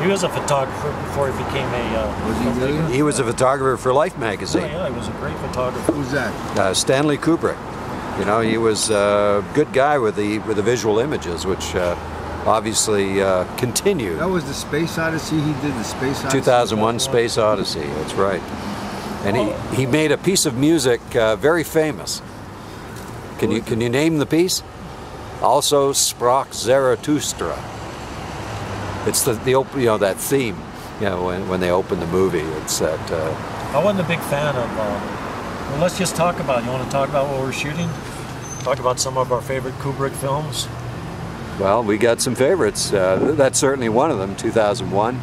He was a photographer before he became a. Uh, Was he really? He was a photographer for Life Oh, magazine. yeah, he was a great photographer. Who's that? Uh, Stanley Kubrick. You know, he was a good guy with the with the visual images, which uh, obviously uh, continued. That was the Space Odyssey. He did the Space Odyssey. 2001 Space Odyssey, that's right. And he, he made a piece of music uh, very famous. Can you, can you name the piece? Also sprach Zarathustra. It's the, the op- you know, that theme, you know, when, when they open the movie. It's that, uh, I wasn't a big fan of. Uh, well, let's just talk about. You want to talk about what we're shooting? Talk about some of our favorite Kubrick films. well, we got some favorites. Uh, that's certainly one of them, 2001.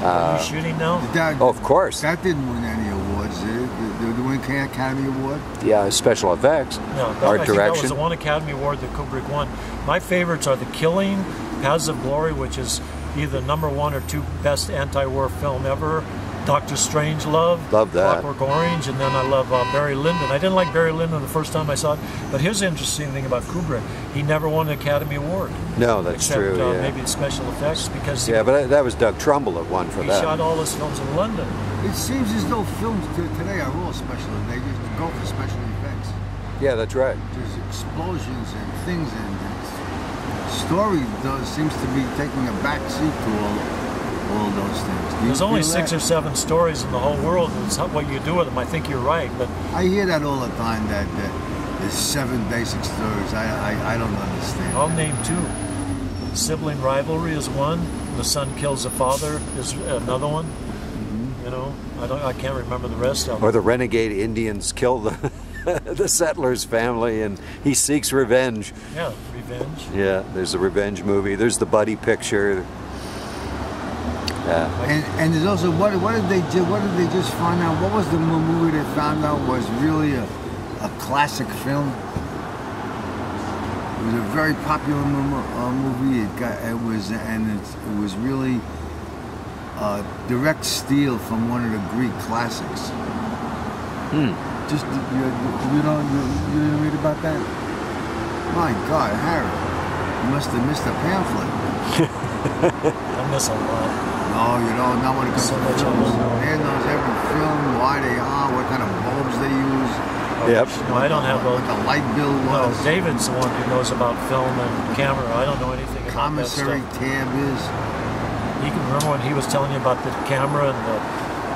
Are you shooting now? That, Oh, of course. That didn't win any awards, did it? Did did it win an Academy Award? Yeah, special effects, No, that, art I think that was the one Academy Award that Kubrick won. My favorites are The Killing, Paths of Glory, which is either number one or two best anti-war film ever. Doctor Strangelove, Love that. Clockwork Orange, and then I love uh, Barry Lyndon. I didn't like Barry Lyndon the first time I saw it, but here's the interesting thing about Kubrick: he never won an Academy Award, No, that's except true. uh, yeah. maybe the special effects because he, yeah, but that was Doug Trumbull that won for he that. He shot all his films in London. It seems as though films today are all special. and They just go for special effects. Yeah, that's right. There's explosions and things, and it's- story does seems to be taking a back seat to all, all those things. Do There's only six that? or seven stories in the whole world. It's how- what you do with them. I think you're right, but I hear that all the time. That, that there's seven basic stories. I, I I don't understand. I'll that. name two. Sibling rivalry is one. The son kills the father is another one. Mm-hmm. You know, I don't. I can't remember the rest of them. Or the renegade Indians kill the the settlers' family, and he seeks revenge. Yeah, revenge. Yeah, there's a revenge movie. There's the buddy picture. Yeah, And, and there's also what what did they do? What did they just find out? What was the movie they found out was really a, a classic film? It was a very popular uh, movie. It got it was and it, it was really uh, direct steal from one of the Greek classics. Hmm. Just you, you don't you, you didn't read about that? My God, Harry, you must have missed a pamphlet. I miss a lot. No, you don't. Not when it comes So to much films. Man knows every film, why they are, what kind of bulbs they use, Yep. No, I don't have what those. the light bill No, David's the one who knows about film and camera. I don't know anything about that commissary stuff. tab is. He can remember when he was telling you about the camera and the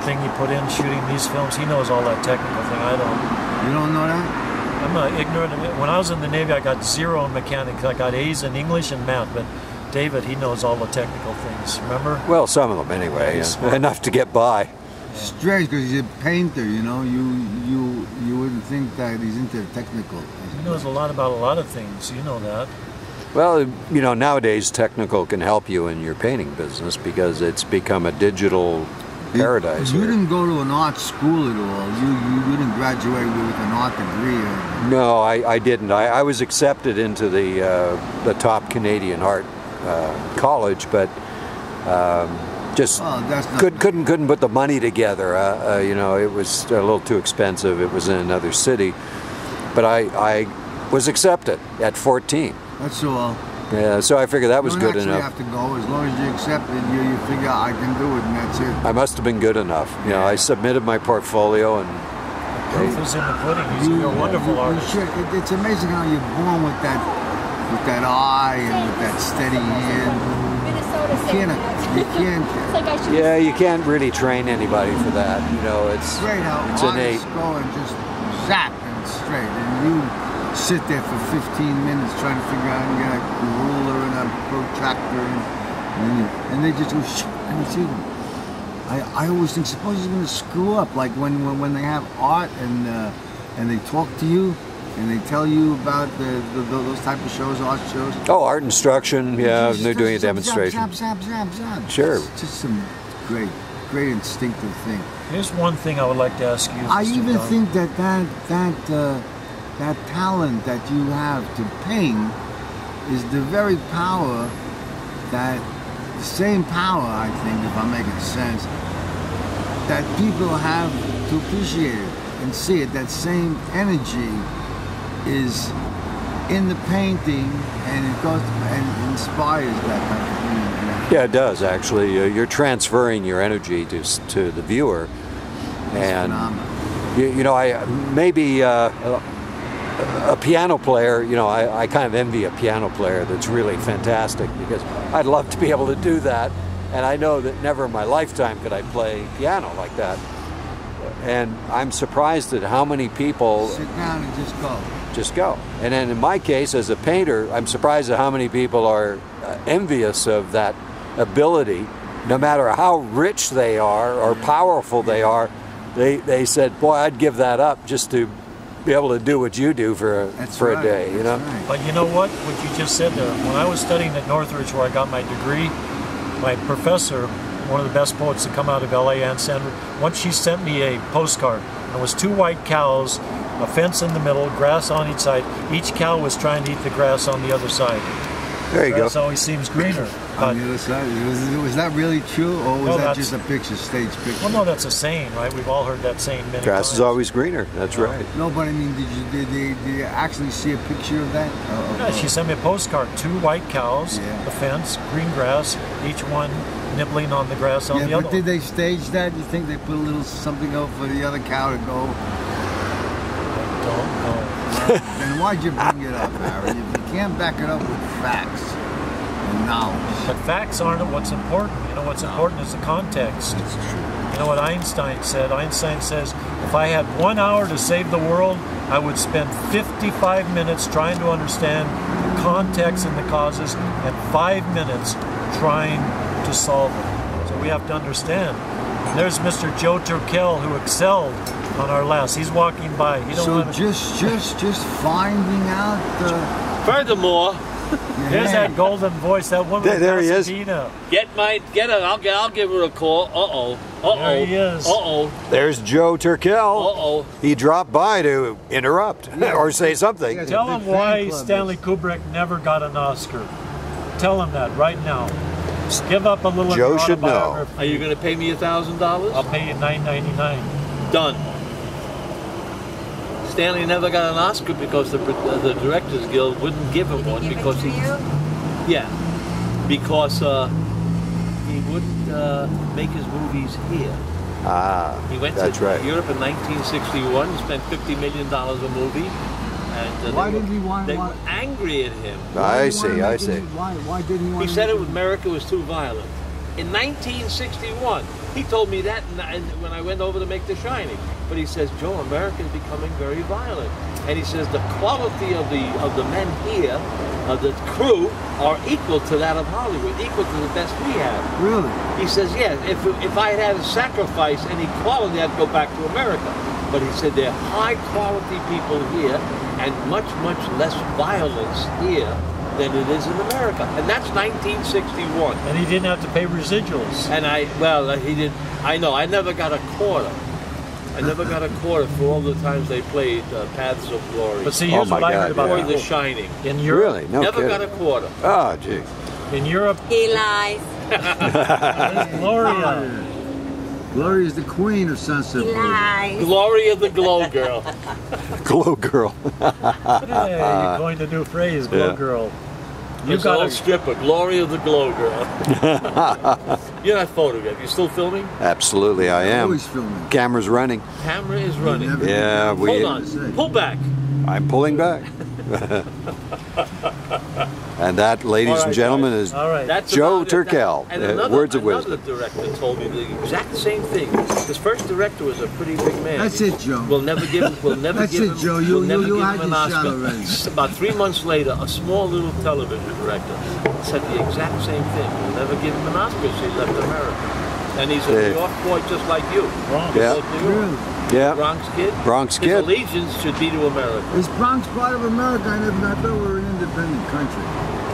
thing you put in shooting these films. He knows all that technical thing. I don't. You don't know that? I'm not ignorant of it. When I was in the Navy, I got zero in mechanics. I got A's in English and math, but David, he knows all the technical things. Remember? well, some of them anyway. Yeah. Enough to get by. Strange because he's a painter. You know, you you you wouldn't think that he's into technical. He knows a lot about a lot of things. You know that. Well, you know, nowadays technical can help you in your painting business because it's become a digital paradise. You here. didn't go to an art school at all. You you, you didn't graduate with an art degree. Or, No, I, I didn't. I, I was accepted into the uh, the top Canadian art uh, college, but um, just not. could, couldn't couldn't put the money together. Uh, uh, you know, it was a little too expensive. It was in another city, but I I was accepted at 14. That's all. Yeah, so I figured that was you don't good actually enough. have to go as long as you accept it. You you figure I can do it, and that's it. I must have been good enough. You know, I submitted my portfolio, and Proof is in the pudding. He's You- you're a wonderful you- you artist. should- it- it's amazing how you're born with that, with that eye and with that steady hand. Minnesota You can't, you can't. Like yeah, you can't really train anybody for that. You know, it's Great how it's artists innate. go and just zap and straight, and you sit there for 15 minutes trying to figure out and get a ruler and a protractor, and, and, you- and they just go shh, and you see them. I, I always think, suppose you're going to screw up, like when, when when they have art and uh, and they talk to you and they tell you about the, the, those type of shows, art shows. Oh, art instruction. Yeah, Just they're doing a demonstration. Zap, zap, zap, zap, zap. Sure. It's just some great, great instinctive thing. Here's one thing I would like to ask you. I Mr. even Dunn. think that that that uh, that talent that you have to paint is the very power that the same power I think, if I'm making sense, that people have to appreciate it and see it. That same energy is in the painting, and it goes and inspires that type of thing. Yeah, it does actually. Uh, you're transferring your energy to to the viewer, and phenomenal. you, you know, I maybe uh, a, piano player. You know, I, I kind of envy a piano player that's really fantastic because I'd love to be able to do that, and I know that never in my lifetime could I play piano like that. And I'm surprised at how many people Sit down and just go. just go. And then in my case, as a painter, I'm surprised at how many people are uh, envious of that ability. No matter how rich they are or powerful they are, they, they said, boy, I'd give that up just to be able to do what you do for a, That's for right. a day, you know? Right. But you know what? What you just said there. When I was studying at Northridge, where I got my degree, my professor, one of the best poets to come out of LA, Ann Stanford, once she sent me a postcard. And it was two white cows, a fence in the middle, grass on each side. Each cow was trying to eat the grass on the other side. There you go. Grass always seems greener. But, On the other side, was, was that really true, or was No, that just a picture, stage picture? well, no, that's a saying, right? We've all heard that saying many Grass times. is always greener. That's right. No, but I mean, did you did, they, did you actually see a picture of that? Uh, Yeah, she sent me a postcard. Two white cows, Yeah. the fence, green grass, each one nibbling on the grass on yeah, the other but did one. they stage that? You think they put a little something out for the other cow to go? I Don't know. then why'd you bring it up, Harry? Can't back it up with facts and knowledge. But facts aren't what's important. You know, what's important is the context. It's true. You know what Einstein said? Einstein says, if I had one hour to save the world, I would spend 55 minutes trying to understand the context and the causes, and five minutes trying to solve it. So we have to understand. There's Mr. Joe Turkel who excelled on our last. He's walking by. So just just just finding out the. Furthermore, There's that golden voice, that woman. There- there he is. Get my get her. I'll get. I'll give her a call. Uh oh. Uh oh. There he is. Uh oh. There's Joe Turkel. Uh oh. He dropped by to interrupt or say something. Yeah. Tell him why Stanley is- Kubrick never got an Oscar. Tell him that right now. Just give up a little. of Joe should know. Are you going to pay me a thousand dollars? I'll pay you nine ninety nine. Done. Stanley never got an Oscar because the uh, the Directors Guild wouldn't give him one because he yeah because uh, he wouldn't uh, make his movies here. Ah, He went that's to right. Europe in 1961, spent 50 million dollars a movie, and uh, Why they, were, didn't he want- they want- were angry at him. I see, I see. it- Why why didn't he want? He said it was America was too violent. In 1961, he told me that when I went over to make The Shining. But he says, Joe, America is becoming very violent. And he says the quality of the of the men here, of the crew, are equal to that of Hollywood, equal to the best we have. Really? He says, yeah, if, if I had had to sacrifice any quality, I'd go back to America. But he said they're high quality people here and much, much less violence here than it is in America. And that's 1961. And he didn't have to pay residuals. And I, well, uh, he did, I know, I never got a quarter. I never got a quarter for all the times they played uh, Paths of Glory But see, Oh here's my what I heard about yeah. The. Shining. In Europe, Really? No never kidding. got a quarter. Oh, gee. in Europe, He lies. Gloria. Gloria is the queen of Sunset He Boulevard. lies. Glory of the Glow Girl. Glow girl. Hey, you're going to new phrase, glow Yeah. girl. You There's an got old a stripper, Glory of the Glow Girl. You're not photographed. You still filming? Absolutely, I am. Always filming. Camera's running. Camera is running. Yeah, we. Hold on. Pull back. I'm pulling back. and that, ladies All right, and gentlemen, guys. is all right. That's Joe about it. That- Turkel, And uh, another, words of another wisdom. director told me the exact same thing. His first director was a pretty big man. That's it, Joe. We'll never give him. We'll never That's give it, him. Joe. You- we'll never you- you give had him an Oscar. already. About three months later, a small little television director said the exact same thing. We'll never give him an Oscar. So he left America. And he's a Yeah. New York boy just like you. Bronx. Yeah. York. Really? Yeah, Bronx kid. Bronx His kid. allegiance should be to America. Is Bronx part of America? I never I thought we were an independent country.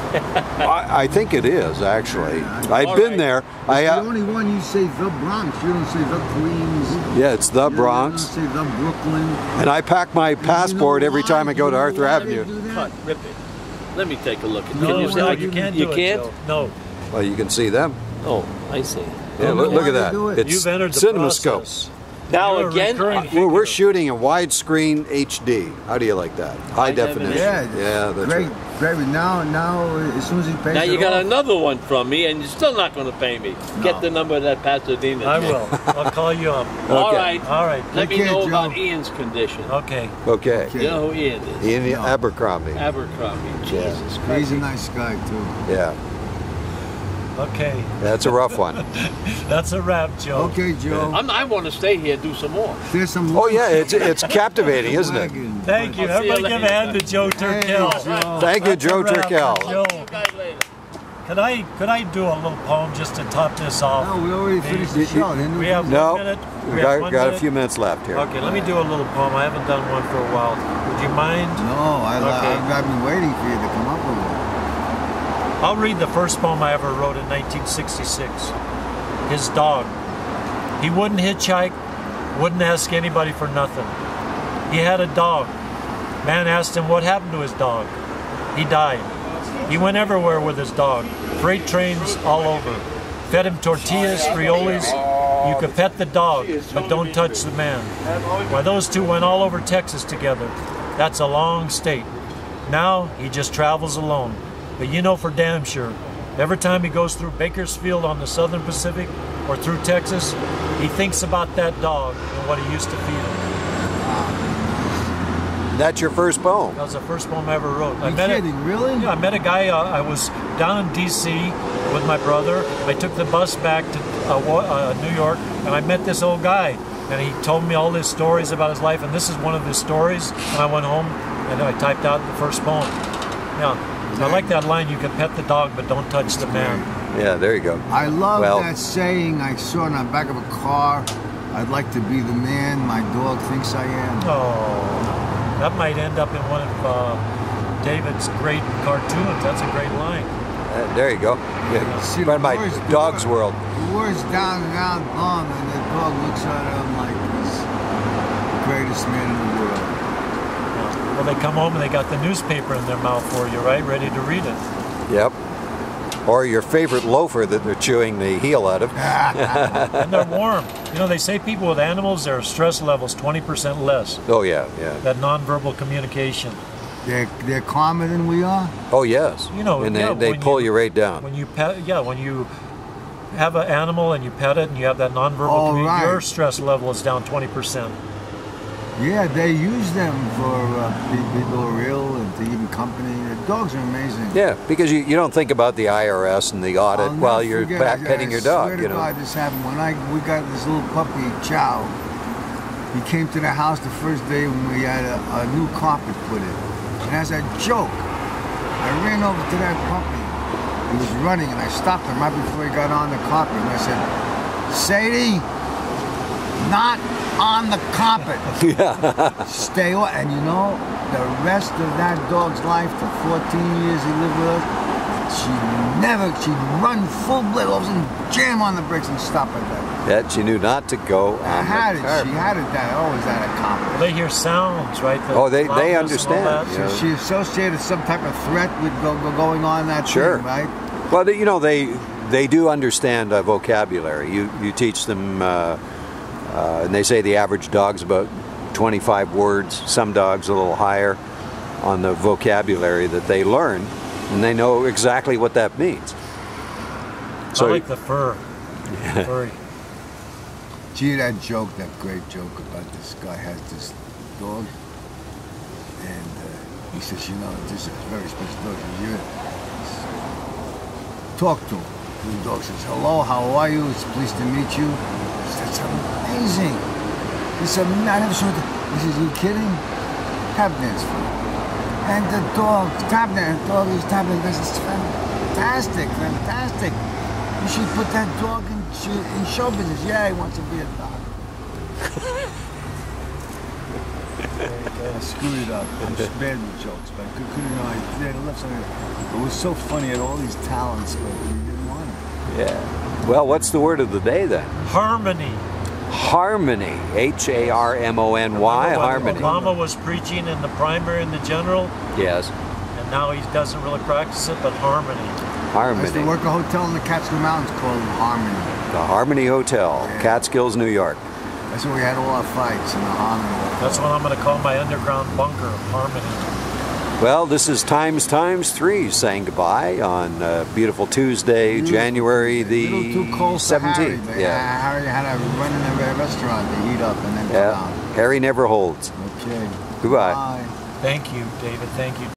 I, I think it is actually. I've All been right. there. I the uh, only one you say the Bronx. You don't say the Queens. yeah, it's the You Bronx, don't say the Brooklyn. and I pack my passport every time I go to Arthur Avenue. Cut. Rip it. Let me take a look. Can No, you, no, say I you can- can't You do can't. Joe. No. Well, you can see them. Oh, I see. Yeah, look, look at that. it? It's You've entered the CinemaScope. process. Now You're again, recurring uh. We're, we're shooting in widescreen HD. How do you like that? High High definition. definition. Yeah, yeah, that's great. right. Great. But now, now, as soon as he pays Now it you got off, another one from me, and you're still not going to pay me. Get the number of that Pasadena. I chick. will. I'll call you up. All Okay. right. All right. Let Take me know Joe. about Ian's condition. Okay. Okay. Okay. You know who Ian is? Ian No. Abercrombie. Abercrombie. Jesus he's Christ. a nice guy too. Yeah, Okay. that's a rough one. That's a wrap, Joe. Okay, Joe. I'm, I want to stay here and do some more. There's some. Oh yeah, it's it's captivating, isn't it? Thank you. I'll see you Everybody give a hand to Joe Hey, Turkel. Joe. Thank you, That's Joe wrap for Turkel. Joe. See you guys later. Could I could I do a little poem just to top this off? No, we already finished the show. didn't We have No, one minute. we have got, one got a few minutes left here. Okay, let me do a little poem. I haven't done one for a while. Would you mind? No, I, Okay. I've, I've been waiting for you to come up with one. I'll read the first poem I ever wrote in 1966. His dog. He wouldn't hitchhike, wouldn't ask anybody for nothing. He had a dog. Man asked him what happened to his dog. He died. He went everywhere with his dog. Freight trains all over. Fed him tortillas, frioles. You could pet the dog, but don't touch the man. Why, those two went all over Texas together. That's a long state. Now he just travels alone. But you know for damn sure, every time he goes through Bakersfield on the Southern Pacific or through Texas, he thinks about that dog and what he used to feed him. That's your first poem. That was the first poem I ever wrote. I You met kidding? A, Really? yeah, I met a guy. Uh, I was down in D.C. with my brother. I took the bus back to uh, uh, New York, and I met this old guy. And he told me all his stories about his life, and this is one of his stories. And I went home and I typed out the first poem. Yeah, I like that line. You can pet the dog, but don't touch the man. Yeah, there you go. I love Well- that saying I saw it on the back of a car. I'd like to be the man my dog thinks I am. Oh, that might end up in one of uh, David's great cartoons. That's a great line. Uh, there you go. Yeah. See, Right the by words- Dog's word- World. The word's down and out long, and the dog looks at him like he's the greatest man in the world. Yeah. Well, they come home and they got the newspaper in their mouth for you, right? Ready to read it. Yep. Or your favorite loafer that they're chewing the heel out of. and they're warm. You know, they say people with animals, their stress levels 20% less. Oh yeah, yeah. That nonverbal communication. They're, they're calmer than we are. Oh yes. You know, and they, yeah, they when pull you- you, right down. When you pet, yeah, when you have an animal and you pet it and you have that nonverbal Oh, communication, right. your stress level is down 20%. Yeah, they use them for uh, people are ill and to even company. The dogs are amazing. Yeah, because you, you don't think about the IRS and the audit while you're pat, petting I your dog. You know. God, this happened when I we got this little puppy Chow. He came to the house the first day when we had a, a new carpet put in, and as a joke, I ran over to that puppy. He was running, and I stopped him right before he got on the carpet, and I said, "Sadie, not on the carpet. Yeah. Stay on." And you know, the rest of that dog's life, the 14 years he lived with us, she never, she'd run full blade, all of a sudden jam on the bricks and stop at that. That she knew not to go on I had the it, carpet. she had it that, always had a carpet. They hear sounds, right? The Oh, they- they loudness and all understand, that. yeah. So she associated some type of threat with go, go, going on that Sure. thing, right? Well, you know they they do understand uh, vocabulary. You you teach them, uh, uh, and they say the average dog's about 25 words. Some dogs a little higher on the vocabulary that they learn, and they know exactly what that means. So, I like the fur. Furry. Gee, that joke, that great joke about this guy has this dog, and uh, he says, you know, this is a very special dog. He says, "You- Talk to him. And the dog says, hello, how are you? It's pleased to meet you. That's amazing. He said, I never saw that. He says, you kidding? Tap dance. And the dog, tap dance, dog is tap dance. Is fantastic, fantastic. You should put that dog in, in show business. Yeah, he wants to be a dog. I screwed it up. I'm just bad with jokes, but I could, couldn't know. I. I left something. It was so funny. Had all these talents, but we didn't want it. Yeah. Well, what's the word of the day then? Harmony. Harmony. H A R M O N Y. Harmony. Obama was preaching in the primary and the general, Yes. and now he doesn't really practice it, but harmony. I used to work a hotel in the Catskill Mountains called Harmony. The Harmony Hotel, Yeah. Catskills, New York. That's where we had all our fights in the Harmony. That's what I'm going to call my underground bunker, harmony. Well, this is Times Times Three saying goodbye on uh, beautiful Tuesday, January A little the too close for Harry, seventeenth. Yeah, Harry had to run in a restaurant to heat up and then yeah. down. Harry never holds. Okay. Goodbye. Bye. Thank you, David. Thank you.